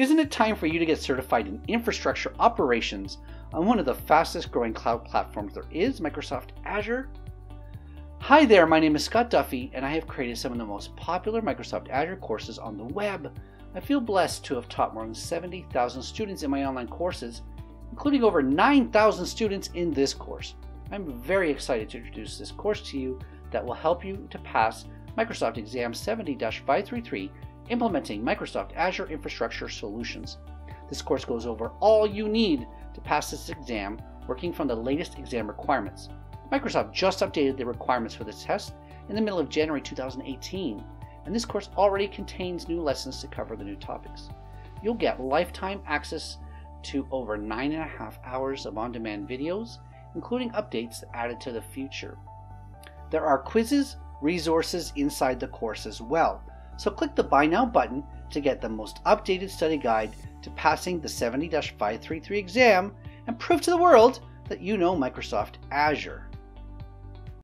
Isn't it time for you to get certified in infrastructure operations on one of the fastest growing cloud platforms there is, Microsoft Azure? Hi there, my name is Scott Duffy, and I have created some of the most popular Microsoft Azure courses on the web. I feel blessed to have taught more than 70,000 students in my online courses, including over 9,000 students in this course. I'm very excited to introduce this course to you that will help you to pass Microsoft Exam 70 533 implementing Microsoft Azure Infrastructure Solutions. This course goes over all you need to pass this exam, working from the latest exam requirements. Microsoft just updated the requirements for this test in the middle of January 2018, and this course already contains new lessons to cover the new topics. You'll get lifetime access to over nine and a half hours of on demand videos, including updates added to the future. There are quizzes, resources inside the course as well, so click the Buy Now button to get the most updated study guide to passing the 70 533 exam and prove to the world that you know Microsoft Azure.